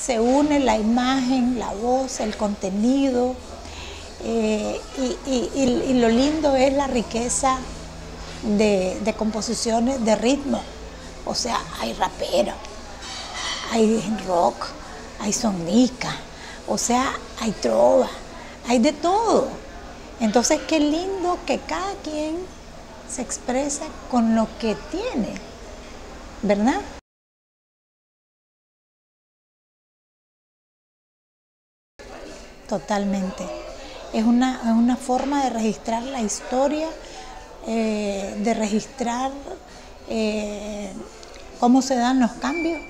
se une la imagen, la voz, el contenido, eh, y, lo lindo es la riqueza de, composiciones de ritmo. O sea, hay rapero, hay rock, hay sonica, o sea, hay trova, hay de todo. Entonces, qué lindo que cada quien se expresa con lo que tiene, ¿verdad? Totalmente. Es una, forma de registrar la historia, eh, de registrar eh, cómo se dan los cambios,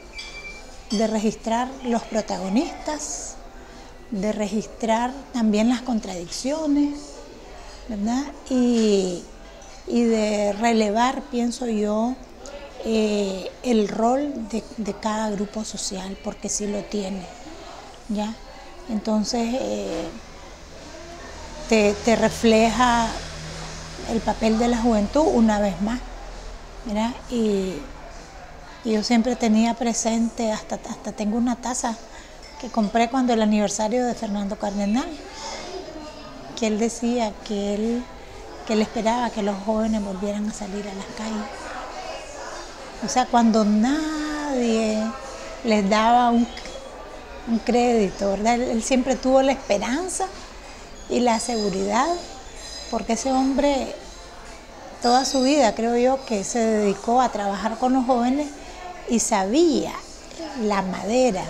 de registrar los protagonistas, de registrar también las contradicciones, ¿verdad? Y, de relevar, pienso yo, eh, el rol de, cada grupo social, porque sí lo tiene, ¿ya? Entonces, te, refleja el papel de la juventud una vez más. Y, yo siempre tenía presente, hasta, hasta tengo una taza que compré cuando el aniversario de Fernando Cardenal, que él decía que él, que esperaba que los jóvenes volvieran a salir a las calles. O sea, cuando nadie les daba un, crédito, ¿verdad? él siempre tuvo la esperanza y la seguridad, porque ese hombre toda su vida creo yo que se dedicó a trabajar con los jóvenes y sabía la madera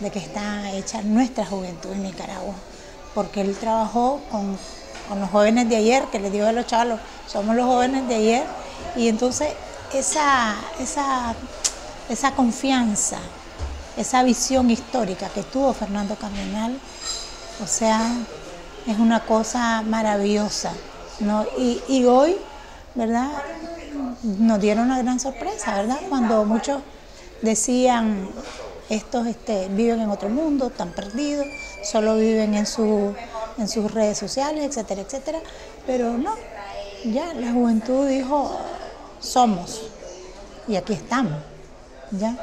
de que está hecha nuestra juventud en Nicaragua, porque él trabajó con, los jóvenes de ayer, que le dio a los chavos, somos los jóvenes de ayer, y entonces esa, esa, esa confianza, esa visión histórica que tuvo Fernando Cardenal, o sea, es una cosa maravillosa. ¿no? Y, hoy, ¿verdad? Nos dieron una gran sorpresa, ¿verdad? Cuando muchos decían, estos este, viven en otro mundo, están perdidos, solo viven en, su, en sus redes sociales, etcétera, etcétera. Pero no, ya la juventud dijo, somos, y aquí estamos, ¿ya?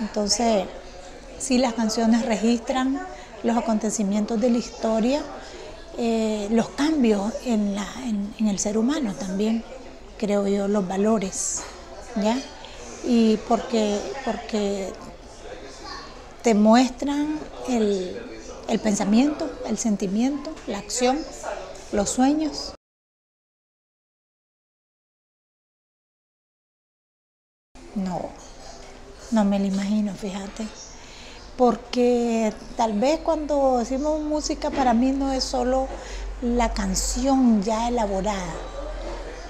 Entonces, sí las canciones registran los acontecimientos de la historia, eh, los cambios en, el ser humano también, creo yo, los valores, ¿ya? Y porque, porque te muestran el, el pensamiento, el sentimiento, la acción, los sueños. No, no me lo imagino, fíjate porque tal vez cuando decimos música para mí no es solo la canción ya elaborada,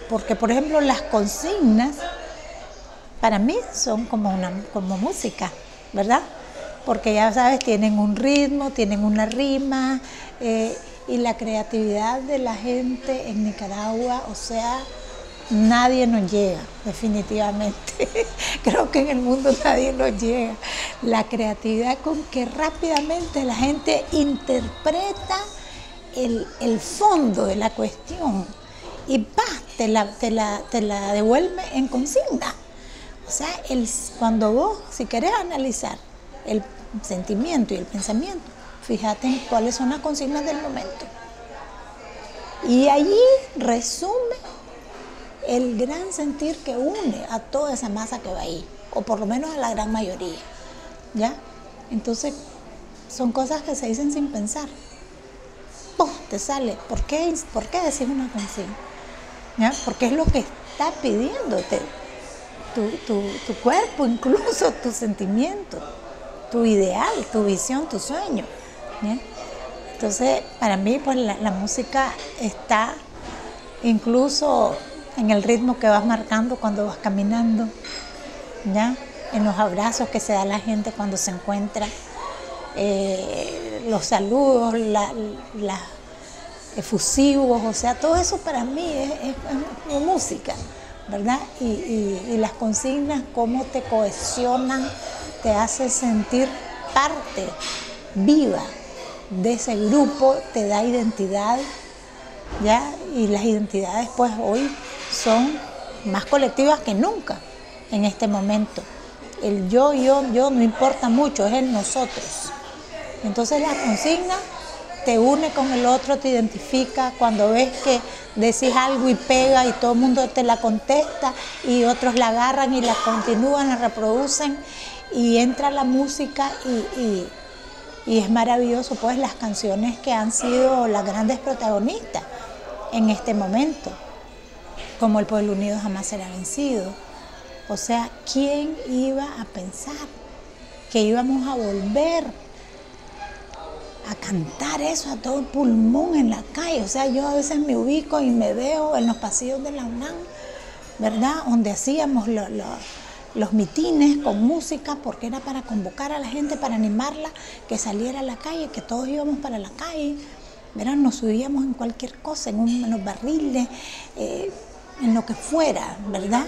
porque por ejemplo las consignas para mí son como, una, como música, ¿verdad? Porque ya sabes, tienen un ritmo, tienen una rima eh, y la creatividad de la gente en Nicaragua, o sea, nadie nos llega, definitivamente. Creo que en el mundo nadie nos llega. La creatividad con que rápidamente la gente interpreta el, fondo de la cuestión y ¡pah! Te la, te la, te la devuelve en consigna. O sea, el, cuando vos, si querés analizar el sentimiento y el pensamiento, fíjate en cuáles son las consignas del momento. Y allí resume el gran sentir que une a toda esa masa que va ahí, o por lo menos a la gran mayoría. ¿Ya? Entonces, son cosas que se dicen sin pensar. ¡Pum! Te sale. ¿Por qué, ¿Por qué decir una consigna? ¿Ya? Porque es lo que está pidiéndote tu, cuerpo, incluso tu sentimiento, tu ideal, tu visión, tu sueño. Entonces, para mí, pues la música está incluso en el ritmo que vas marcando cuando vas caminando, ¿ya? en los abrazos que se da la gente cuando se encuentra, eh, los saludos, los efusivos, o sea, todo eso para mí es, música, ¿verdad? Y, las consignas, cómo te cohesionan, te hace sentir parte viva de ese grupo, te da identidad, ¿ya? Y las identidades pues hoy son más colectivas que nunca en este momento. el yo, yo, yo no importa mucho, es el nosotros. Entonces la consigna te une con el otro, te identifica, cuando ves que decís algo y pega y todo el mundo te la contesta y otros la agarran y la continúan, la reproducen y entra la música y, es maravilloso pues las canciones que han sido las grandes protagonistas en este momento, como el pueblo unido jamás será vencido. O sea, ¿quién iba a pensar que íbamos a volver a cantar eso a todo pulmón en la calle. O sea, yo a veces me ubico y me veo en los pasillos de la UNAM, ¿verdad? Donde hacíamos los mitines con música, porque era para convocar a la gente, para animarla, que saliera a la calle, que todos íbamos para la calle, ¿verdad? Nos subíamos en cualquier cosa, en, los barriles, eh, en lo que fuera, ¿verdad?